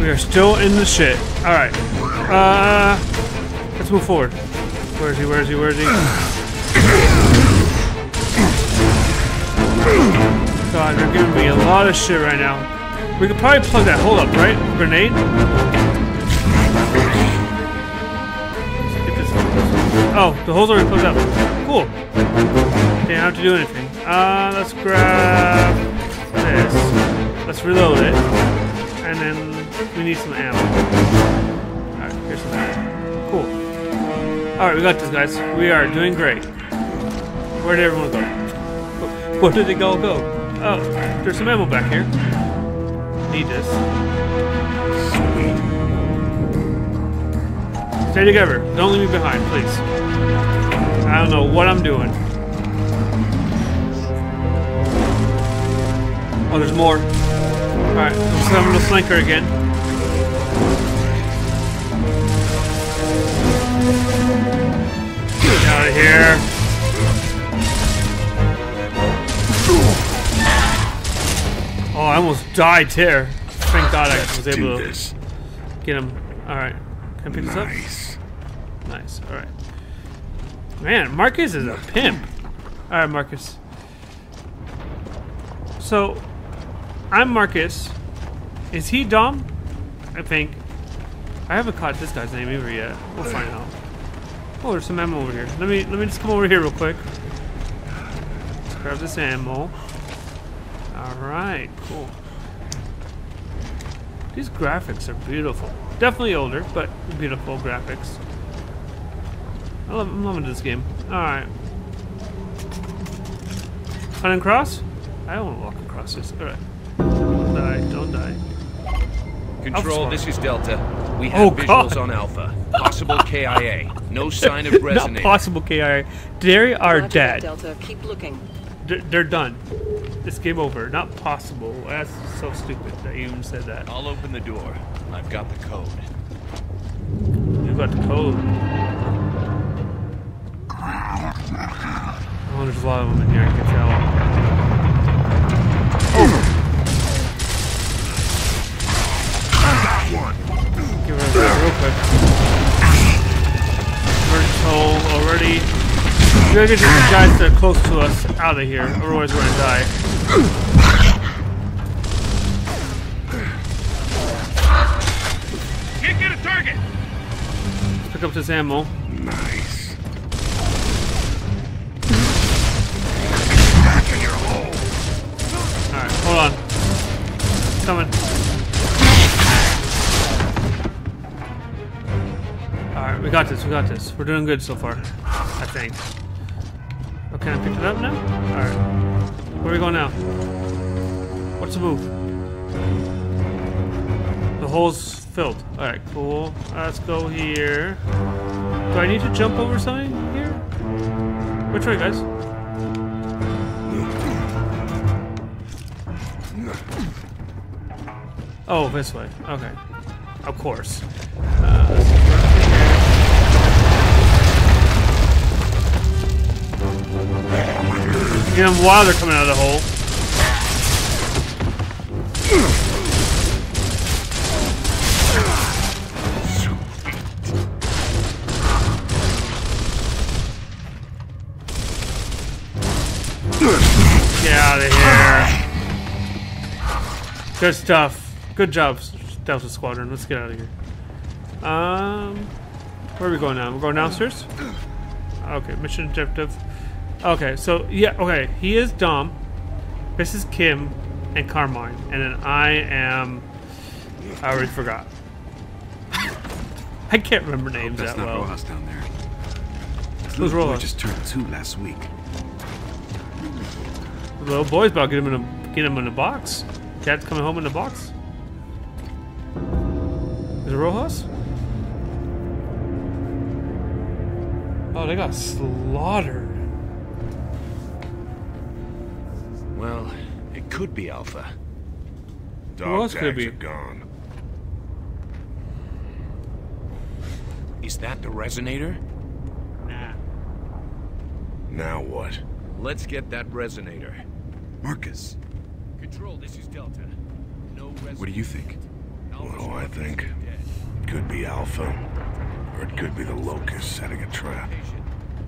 We are still in the shit. Alright. Uh, let's move forward. Where is he? Where is he? Where is he? God, they're giving me a lot of shit right now. We could probably plug that hole up, right? Grenade? Oh, the hole's already plugged up. Cool. Didn't have to do anything. Uh, let's grab this. Let's reload it. And then we need some ammo. Alright, here's some ammo. Cool. Alright, we got this, guys. We are doing great. Where did everyone go? Where did they all go? Oh, there's some ammo back here. Need this. Sweet. Stay together. Don't leave me behind, please. I don't know what I'm doing. Oh, there's more. Alright, I'm summon the flanker again. Get out of here. Oh, I almost died there. Thank God I was able to get him. Alright. Can I pick this up? Nice. Nice. All right. Man, Marcus is a pimp. All right, Marcus. So, I'm Marcus. Is he Dom? I think. I haven't caught this guy's name either yet. We'll find out. Oh, there's some ammo over here. Let me let me just come over here real quick. Let's grab this ammo. All right, cool. These graphics are beautiful. Definitely older, but beautiful graphics. I love, I'm loving this game. Alright. And cross? I don't want to walk across this. Alright. Don't die, don't die. Control, this is Delta. We Oh, have God. visuals on Alpha. Possible KIA. No sign of Not possible KIA. They are Roger dead. Delta, keep looking. They're, they're done. It's game over. Not possible. That's so stupid that you even said that. I'll open the door. I've got the code. You got the code. Oh, there's a lot of them in here, I can tell. Oh. Give her a real quick. Emergency hole already. We gotta get these guys that are close to us out of here, otherwise we're gonna die. Can't get a target! Let's pick up this ammo. Nice. Alright, hold on. Coming. We got this, we got this. We're doing good so far. I think. Oh, can I pick it up now? Alright. Where are we going now? What's the move? The hole's filled. Alright, cool. Let's go here. Do I need to jump over something here? Which way, guys? Oh, this way. Okay. Of course. Get them while they're coming out of the hole. Get out of here. Good stuff. Good job, Delta Squadron. Let's get out of here. Um, where are we going now? We're going downstairs? Okay, mission objective. Okay, so, yeah, okay. He is Dom. This is Kim and Carmine. And then I am... I already forgot. I can't remember names That's that not well. Rojas down there. Who's little Rojas? just turned two last week. The little boy's about to get him in a get him in a box. Dad's coming home in a box. Is it Rojas? Oh, they got slaughtered. Well, it could be Alpha. Dog else could be? are gone. Is that the resonator? Nah. Now what? Let's get that resonator. Marcus, Control, this is Delta. No resonator. what do you think? What do I think? Could be Alpha, or it could be the Locust setting a trap.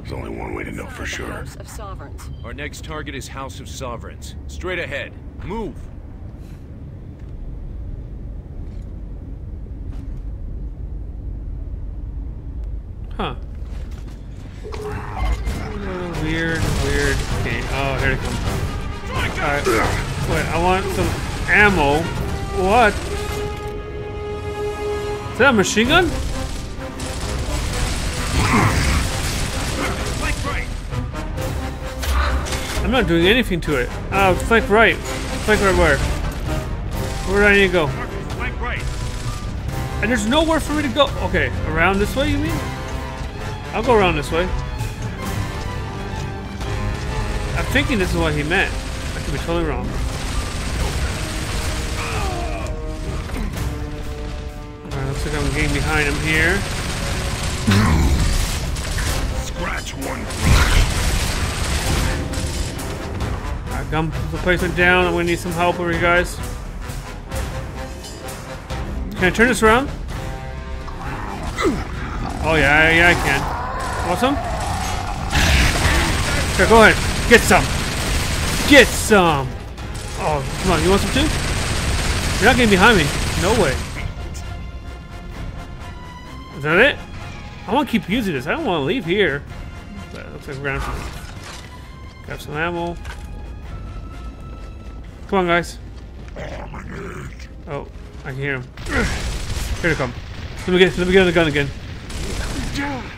There's only one way to know for sure. House of Sovereigns. Our next target is House of Sovereigns. Straight ahead. Move. Huh. Uh, weird, weird game. Oh, here it comes. Alright. Wait, I want some ammo. What? Is that a machine gun? I'm not doing anything to it. Oh, flank right. Flank right where? Where do I need to go? Flank right. And there's nowhere for me to go. Okay, around this way, you mean? I'll go around this way. I'm thinking this is what he meant. I could be totally wrong. Alright, looks like I'm getting behind him here. Scratch one. Gun replacement down. I'm gonna need some help over you guys. Can I turn this around? Oh yeah, yeah I can. Want some? Go ahead. Get some. Get some. Oh, come on. You want some too? You're not getting behind me. No way. Is that it? I want to keep using this. I don't want to leave here. But looks like we're gonna grab some ammo. Come on, guys. Oh, I can hear him. Here they come. Let me get let me get the gun again.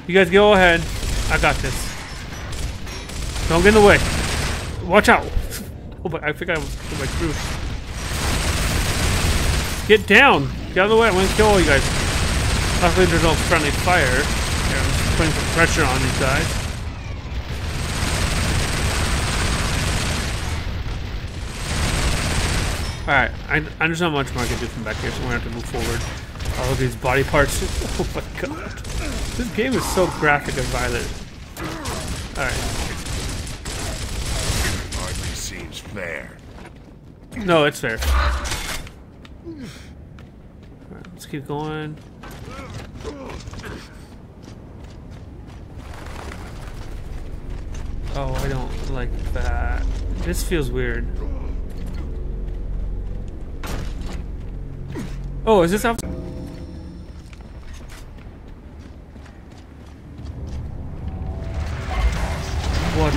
You guys go ahead. I got this. Don't get in the way. Watch out. Oh, but I think I was my crew. Get down. Get out of the way. I'm gonna kill all you guys. Luckily, there's no friendly fire. Here, I'm just putting some pressure on these guys. Alright, I, I there's not much more I can do from back here, so we're gonna have to move forward. All of these body parts. Oh my god. This game is so graphic and violent. Alright. Hardly seems fair. No, it's fair. Alright, let's keep going. Oh, I don't like that. This feels weird. Oh, is this after? What?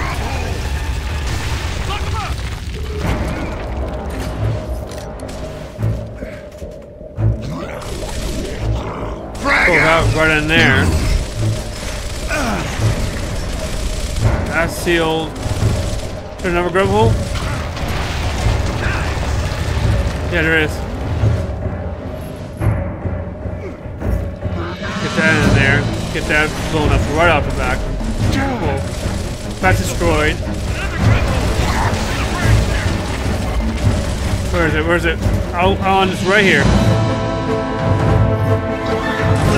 Pull oh, out right in there. That's sealed. Is there another grub hole? Yeah, there is. Get that blown up right out the back. Cool. That's destroyed. Where is it? Where is it? Oh, oh, and it's right here.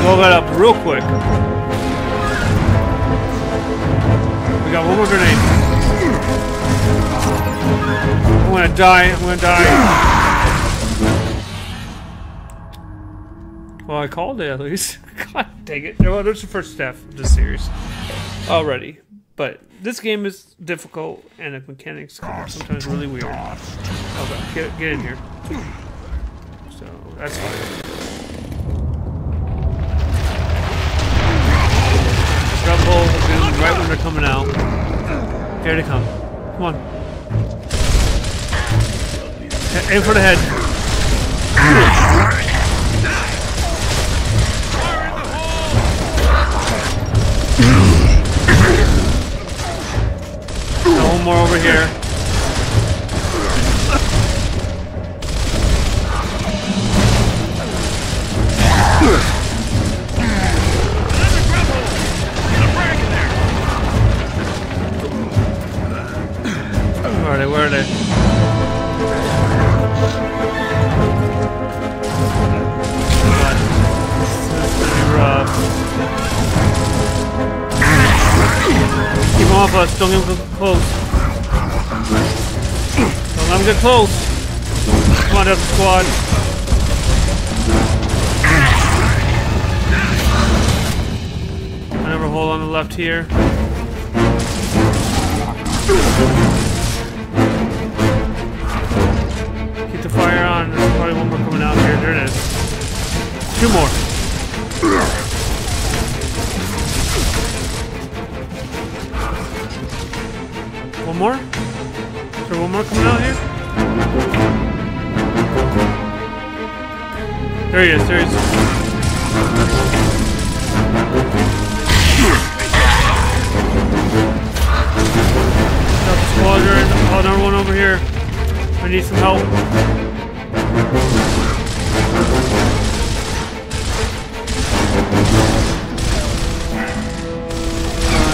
Blow that up real quick. We got one more grenade. I'm gonna die. I'm gonna die. Well, I called it at least. God dang it. Well, that's the first step of this series already. But this game is difficult and the mechanics are sometimes really weird. Okay, get, get in here. So, that's fine. Of right when they're coming out. Here they come. Come on. Aim for the head. Him off us. Don't get him close. I'm getting close. Come on, Squad. Another hole on the left here. Keep the fire on. There's probably one more coming out here. There it is. Two more. One more? There one more coming out here? There he is, there he is. Got the squadron. Oh, another one over here. I need some help.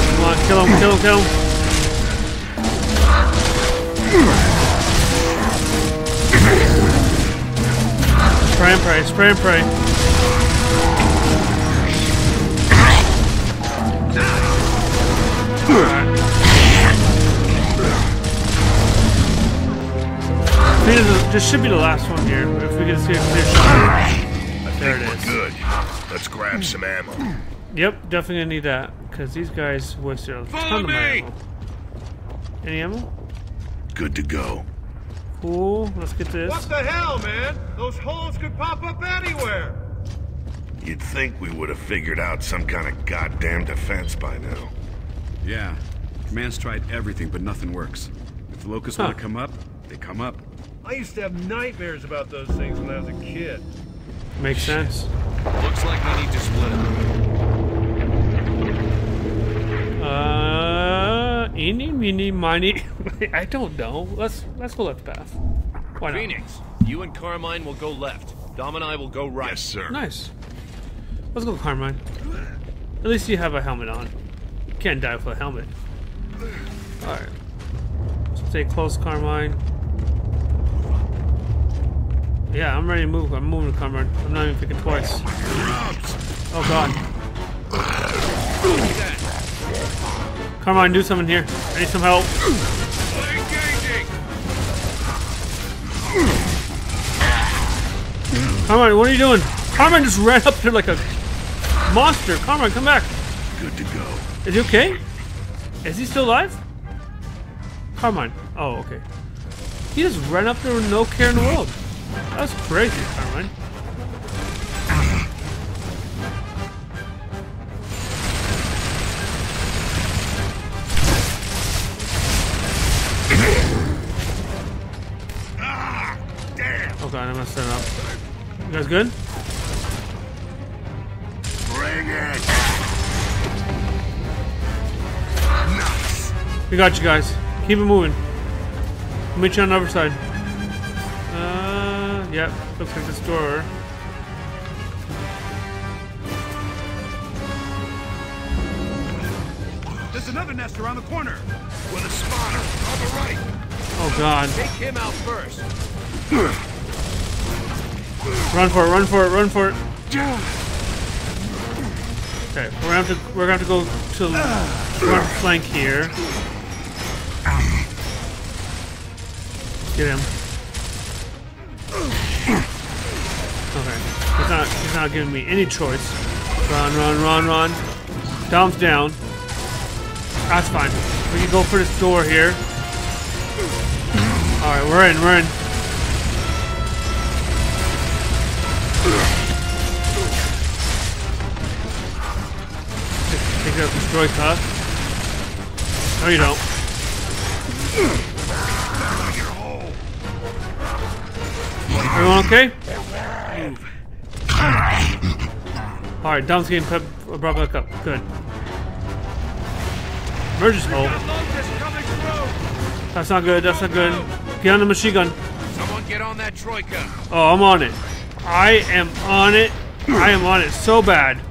Come on, kill him, kill him, kill him. And pray, spray and pray. Alright. This, is- this should be the last one here. If we can see a clear shot. There it is. Good. Let's grab some ammo. Yep, definitely gonna need that because these guys wasted a Follow ton of me! ammo. Any ammo? Good to go. Cool. Let's get this. What the hell, man? Those holes could pop up anywhere. You'd think we would have figured out some kind of goddamn defense by now. Yeah. Command's tried everything, but nothing works. If the locusts Huh. want to come up, they come up. I used to have nightmares about those things when I was a kid. Makes sense. Looks like we need to split up. Meeny, miny. I don't know. Let's let's go left path. Why not? Fenix, you and Carmine will go left. Dom and I will go right. Yes, sir. Nice. Let's go, Carmine. At least you have a helmet on. You can't die with a helmet. Alright. Stay close, Carmine. Yeah, I'm ready to move. I'm moving, Carmine. I'm not even thinking twice. Oh, God. Carmine, do something here. I need some help. Carmine, what are you doing? Carmine just ran up there like a monster. Carmine, come back. Good to go. Is he okay? Is he still alive? Carmine. Oh, okay. He just ran up there with no care in the world. That's crazy, Carmine. I messed that up. You guys good? Bring it. Nice. We got you guys. Keep it moving. We'll meet you on the other side. Uh, yep. Looks like this door. There's another nest around the corner. With a spotter on the right. Oh god. Take him out first. Run for it, run for it, run for it. Okay, we're gonna have to we're gonna have to go to the flank here. Get him. Okay. He's not he's not giving me any choice. Run, run, run, run. Dom's down. That's fine. We can go for this door here. Alright, we're in, we're in. Take out destroy cut. No, you don't. Everyone okay? Alright, Dom's getting pep- uh, brought back up. Good. Emergency hole. That's not good. That's not good. Get on the machine gun. Someone get on that troika. Oh, I'm on it. I am on it. I am on it so bad.